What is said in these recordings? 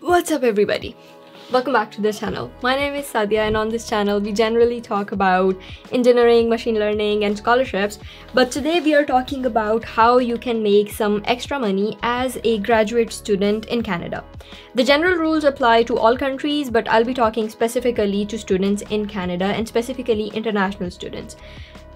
What's up everybody? Welcome back to the channel. My name is Sadia and on this channel we generally talk about engineering, machine learning and scholarships but today we are talking about how you can make some extra money as a graduate student in Canada. The general rules apply to all countries but I'll be talking specifically to students in Canada and specifically international students.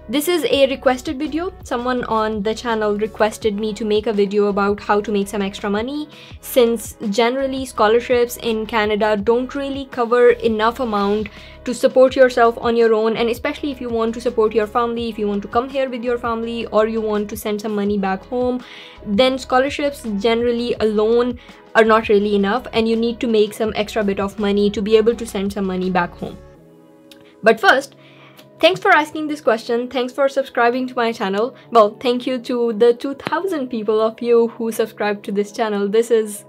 This is a requested video. Someone on the channel requested me to make a video about how to make some extra money since generally scholarships in Canada don't really cover enough amount to support yourself on your own and especially if you want to support your family, if you want to come here with your family or you want to send some money back home, then scholarships generally alone are not really enough and you need to make some extra bit of money to be able to send some money back home. But first, Thanks for asking this question. Thanks for subscribing to my channel. Well, thank you to the 2000 people of you who subscribed to this channel. This is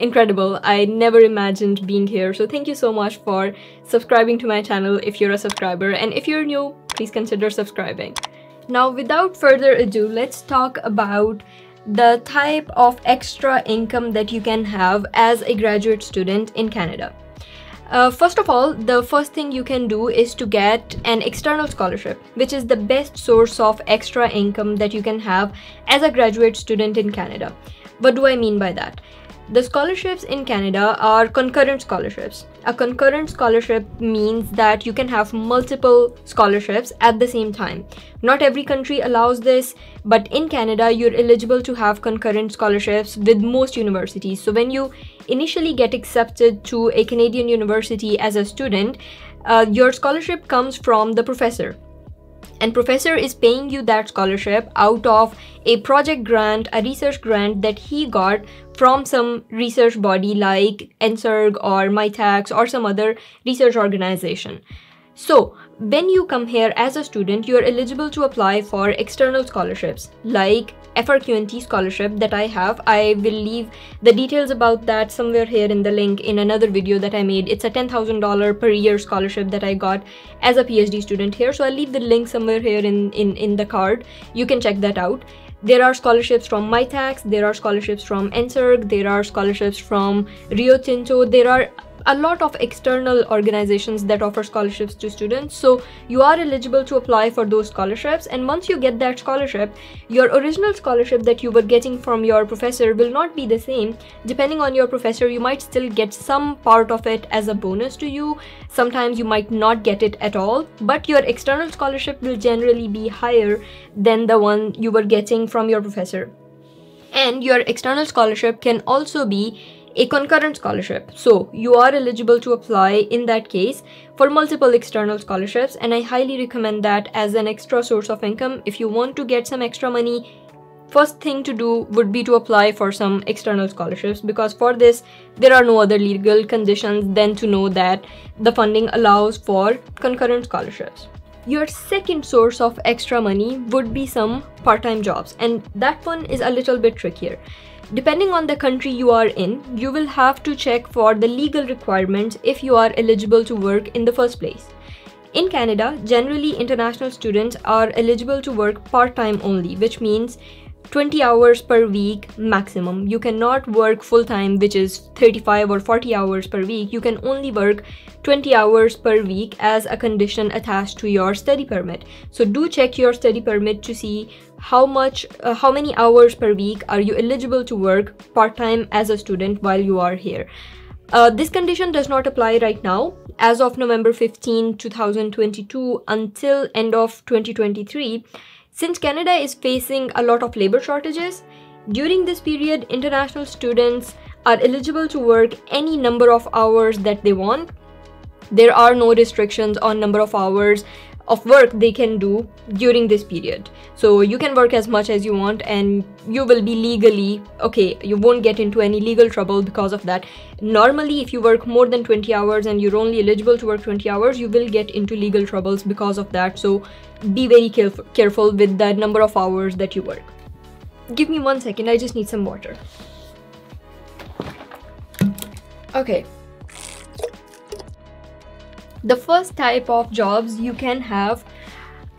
incredible. I never imagined being here. So thank you so much for subscribing to my channel if you're a subscriber. And if you're new, please consider subscribing. Now, without further ado, let's talk about the type of extra income that you can have as a graduate student in Canada. Uh, first of all, the first thing you can do is to get an external scholarship, which is the best source of extra income that you can have as a graduate student in Canada. What do I mean by that? The scholarships in Canada are concurrent scholarships. A concurrent scholarship means that you can have multiple scholarships at the same time. Not every country allows this, but in Canada, you're eligible to have concurrent scholarships with most universities. So when you initially get accepted to a Canadian university as a student, uh, your scholarship comes from the professor and professor is paying you that scholarship out of a project grant a research grant that he got from some research body like NSERC or Mitacs or some other research organization so when you come here as a student, you are eligible to apply for external scholarships like FRQNT scholarship that I have. I will leave the details about that somewhere here in the link in another video that I made. It's a $10,000 per year scholarship that I got as a PhD student here. So I'll leave the link somewhere here in, in, in the card. You can check that out. There are scholarships from Mitacs, there are scholarships from NSERC, there are scholarships from Rio Tinto, there are a lot of external organizations that offer scholarships to students. So you are eligible to apply for those scholarships and once you get that scholarship your original scholarship that you were getting from your professor will not be the same. Depending on your professor you might still get some part of it as a bonus to you. Sometimes you might not get it at all but your external scholarship will generally be higher than the one you were getting from your professor. And your external scholarship can also be a concurrent scholarship. So you are eligible to apply in that case for multiple external scholarships and I highly recommend that as an extra source of income. If you want to get some extra money, first thing to do would be to apply for some external scholarships because for this there are no other legal conditions than to know that the funding allows for concurrent scholarships. Your second source of extra money would be some part-time jobs and that one is a little bit trickier Depending on the country you are in, you will have to check for the legal requirements if you are eligible to work in the first place. In Canada, generally international students are eligible to work part-time only, which means 20 hours per week maximum. You cannot work full time, which is 35 or 40 hours per week. You can only work 20 hours per week as a condition attached to your study permit. So do check your study permit to see how much, uh, how many hours per week are you eligible to work part time as a student while you are here. Uh, this condition does not apply right now. As of November 15, 2022 until end of 2023, since Canada is facing a lot of labor shortages, during this period, international students are eligible to work any number of hours that they want. There are no restrictions on number of hours of work they can do during this period. So you can work as much as you want and you will be legally okay. You won't get into any legal trouble because of that. Normally, if you work more than 20 hours and you're only eligible to work 20 hours, you will get into legal troubles because of that. So be very caref careful with the number of hours that you work. Give me one second, I just need some water. Okay, the first type of jobs you can have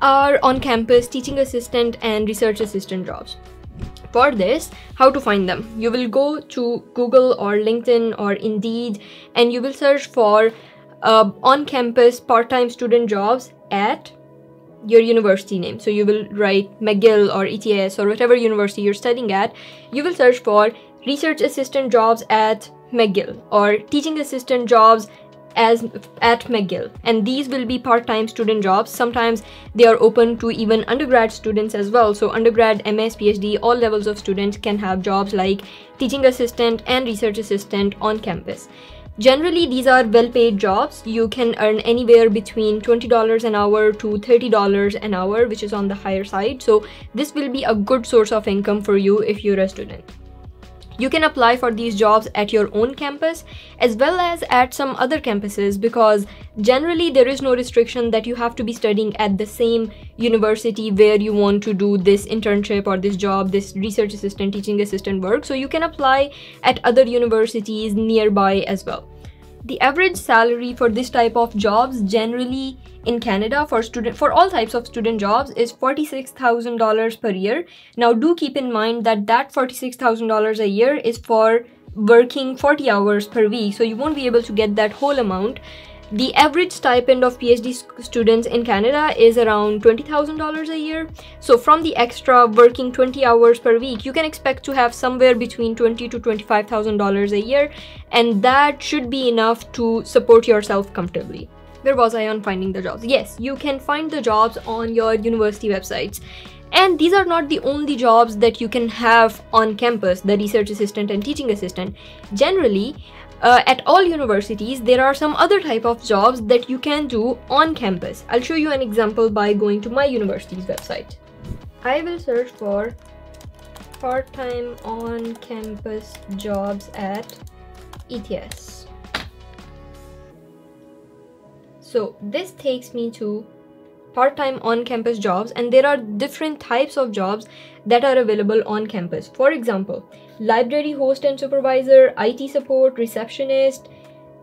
are on campus teaching assistant and research assistant jobs. For this, how to find them? You will go to google or linkedin or indeed and you will search for uh, on-campus part-time student jobs at your university name. So you will write mcgill or ets or whatever university you're studying at. You will search for research assistant jobs at mcgill or teaching assistant jobs as at McGill. And these will be part-time student jobs. Sometimes they are open to even undergrad students as well. So undergrad MS PhD all levels of students can have jobs like teaching assistant and research assistant on campus. Generally these are well-paid jobs. You can earn anywhere between $20 an hour to $30 an hour which is on the higher side. So this will be a good source of income for you if you're a student you can apply for these jobs at your own campus as well as at some other campuses because generally there is no restriction that you have to be studying at the same university where you want to do this internship or this job, this research assistant, teaching assistant work. So you can apply at other universities nearby as well. The average salary for this type of jobs generally in Canada for student for all types of student jobs is $46,000 per year. Now do keep in mind that that $46,000 a year is for working 40 hours per week so you won't be able to get that whole amount the average stipend of PhD students in Canada is around $20,000 a year. So from the extra working 20 hours per week, you can expect to have somewhere between 20 to $25,000 a year and that should be enough to support yourself comfortably. Where was I on finding the jobs? Yes, you can find the jobs on your university websites. And these are not the only jobs that you can have on campus, the research assistant and teaching assistant. Generally, uh, at all universities there are some other type of jobs that you can do on campus. I'll show you an example by going to my university's website. I will search for part-time on-campus jobs at ets so this takes me to part-time on-campus jobs and there are different types of jobs that are available on campus. For example library host and supervisor it support receptionist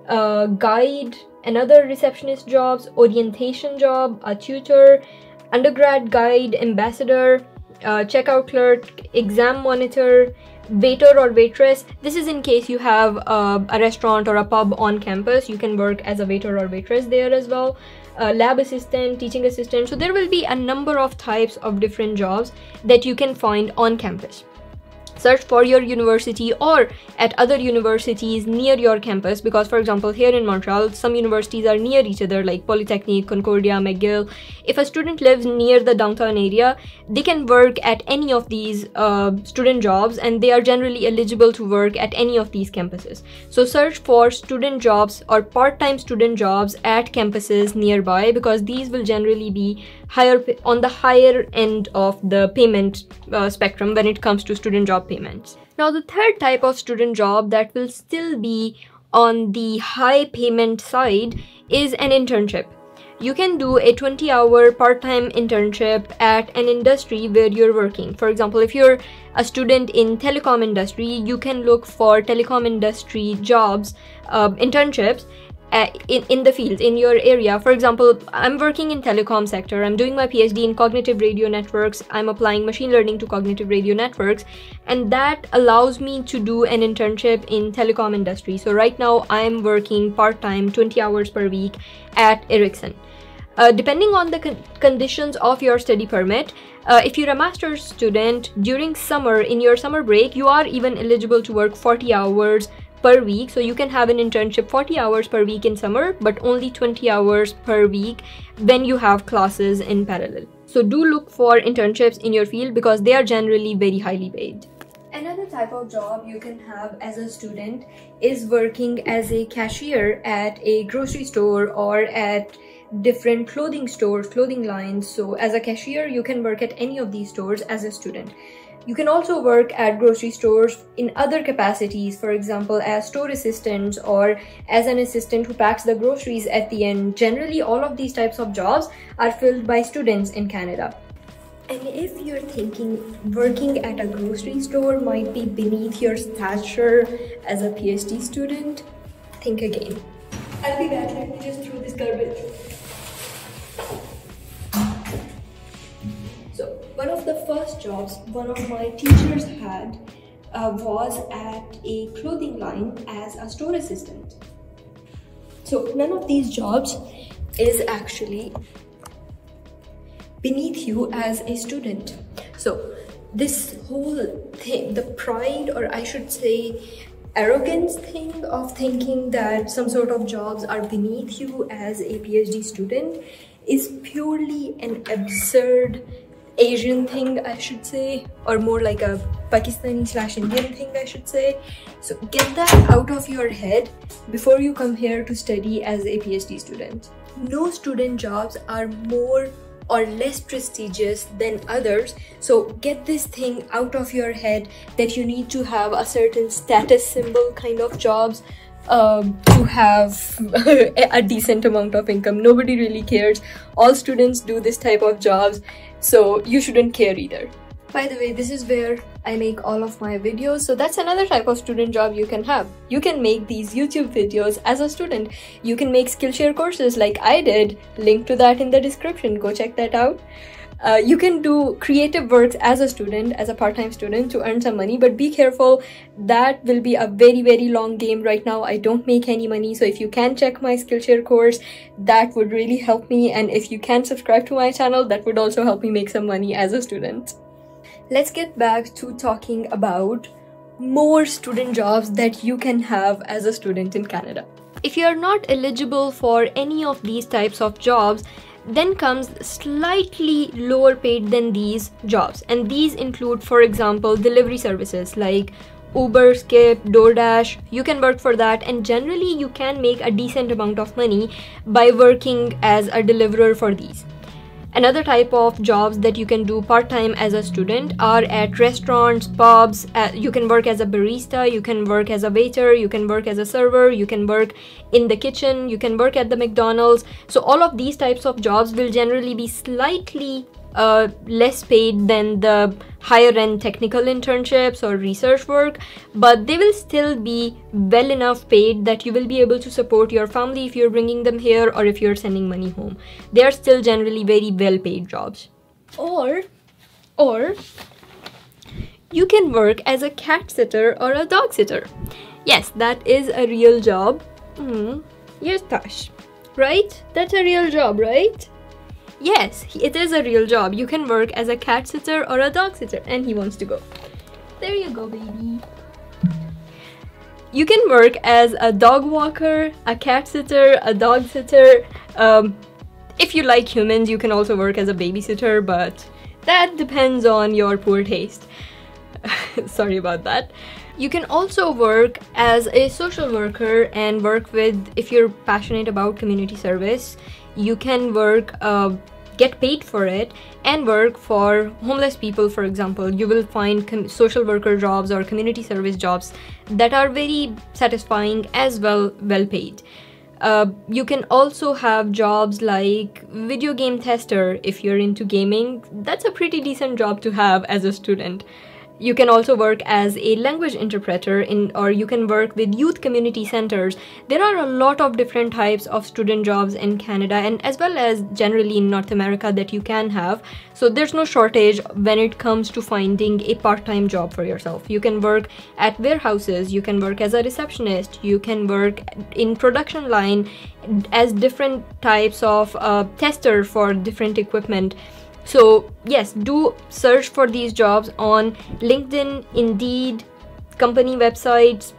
uh, guide another receptionist jobs orientation job a tutor undergrad guide ambassador uh, checkout clerk exam monitor waiter or waitress. This is in case you have uh, a restaurant or a pub on campus. You can work as a waiter or waitress there as well lab assistant, teaching assistant. So there will be a number of types of different jobs that you can find on campus search for your university or at other universities near your campus because for example here in Montreal some universities are near each other like Polytechnique, Concordia, McGill. If a student lives near the downtown area they can work at any of these uh, student jobs and they are generally eligible to work at any of these campuses. So search for student jobs or part-time student jobs at campuses nearby because these will generally be higher on the higher end of the payment uh, spectrum when it comes to student job payments. Now the third type of student job that will still be on the high payment side is an internship. You can do a 20 hour part time internship at an industry where you're working. For example, if you're a student in telecom industry, you can look for telecom industry jobs, uh, internships uh, in, in the field in your area. For example i'm working in telecom sector. I'm doing my phd in cognitive radio networks. I'm applying machine learning to cognitive radio networks. And that allows me to do an internship in telecom industry. So right now i'm working part-time 20 hours per week at ericsson. Uh, depending on the con conditions of your study permit, uh, if you're a master's student during summer, in your summer break, you are even eligible to work 40 hours per week so you can have an internship 40 hours per week in summer but only 20 hours per week when you have classes in parallel so do look for internships in your field because they are generally very highly paid Another type of job you can have as a student is working as a cashier at a grocery store or at different clothing stores, clothing lines. So, as a cashier, you can work at any of these stores as a student. You can also work at grocery stores in other capacities, for example, as store assistants or as an assistant who packs the groceries at the end. Generally, all of these types of jobs are filled by students in Canada. And if you're thinking working at a grocery store might be beneath your stature as a PhD student, think again. I'll be back, let me just throw this garbage. One of the first jobs one of my teachers had uh, was at a clothing line as a store assistant. So none of these jobs is actually beneath you as a student. So this whole thing, the pride, or I should say, arrogance thing of thinking that some sort of jobs are beneath you as a PhD student is purely an absurd Asian thing, I should say, or more like a Pakistani slash Indian thing, I should say. So get that out of your head before you come here to study as a PhD student. No student jobs are more or less prestigious than others. So get this thing out of your head that you need to have a certain status symbol kind of jobs um, to have a decent amount of income. Nobody really cares. All students do this type of jobs, so you shouldn't care either. By the way, this is where I make all of my videos. So that's another type of student job you can have. You can make these YouTube videos as a student. You can make Skillshare courses like I did. Link to that in the description. Go check that out. Uh, you can do creative works as a student, as a part-time student to earn some money, but be careful. That will be a very, very long game right now. I don't make any money. So if you can check my Skillshare course, that would really help me. And if you can subscribe to my channel, that would also help me make some money as a student. Let's get back to talking about more student jobs that you can have as a student in Canada. If you are not eligible for any of these types of jobs, then comes slightly lower paid than these jobs. And these include, for example, delivery services like Uber, Skip, DoorDash. You can work for that, and generally, you can make a decent amount of money by working as a deliverer for these. Another type of jobs that you can do part-time as a student are at restaurants, pubs, uh, you can work as a barista, you can work as a waiter, you can work as a server, you can work in the kitchen, you can work at the McDonald's. So all of these types of jobs will generally be slightly uh, less paid than the higher end technical internships or research work, but they will still be well enough paid that you will be able to support your family if you're bringing them here or if you're sending money home. They are still generally very well paid jobs. Or, or you can work as a cat sitter or a dog sitter. Yes, that is a real job. Mm. Yes, Tash. Right? That's a real job, right? Yes, it is a real job. You can work as a cat sitter or a dog sitter, and he wants to go. There you go, baby. You can work as a dog walker, a cat sitter, a dog sitter. Um, if you like humans, you can also work as a babysitter, but that depends on your poor taste. Sorry about that. You can also work as a social worker and work with, if you're passionate about community service, you can work uh, get paid for it and work for homeless people for example. You will find social worker jobs or community service jobs that are very satisfying as well well paid. Uh, you can also have jobs like video game tester if you're into gaming. That's a pretty decent job to have as a student you can also work as a language interpreter in or you can work with youth community centers. There are a lot of different types of student jobs in canada and as well as generally in north america that you can have. So there's no shortage when it comes to finding a part-time job for yourself. You can work at warehouses you can work as a receptionist you can work in production line as different types of uh, tester for different equipment so, yes, do search for these jobs on LinkedIn, Indeed, company websites,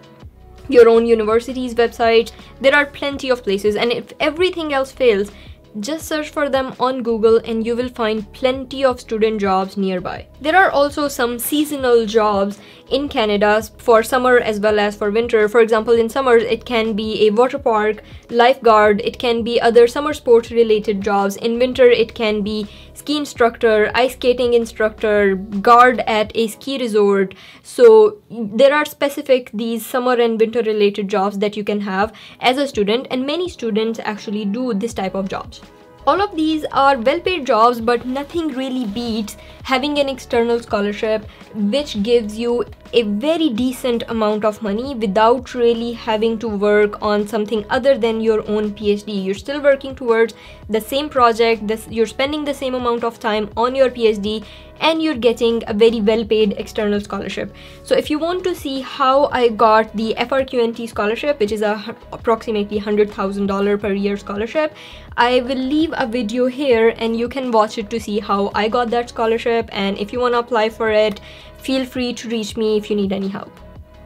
your own university's websites. There are plenty of places, and if everything else fails, just search for them on Google and you will find plenty of student jobs nearby. There are also some seasonal jobs in Canada for summer as well as for winter. For example, in summers it can be a water park, lifeguard, it can be other summer sports related jobs. In winter it can be ski instructor, ice skating instructor, guard at a ski resort. So there are specific these summer and winter related jobs that you can have as a student and many students actually do this type of jobs. All of these are well-paid jobs but nothing really beats having an external scholarship which gives you a very decent amount of money without really having to work on something other than your own PhD. You're still working towards the same project, this, you're spending the same amount of time on your PhD and you're getting a very well paid external scholarship. So if you want to see how i got the frqnt scholarship which is a approximately $100000 per year scholarship i will leave a video here and you can watch it to see how i got that scholarship. And if you want to apply for it feel free to reach me if you need any help.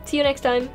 See you next time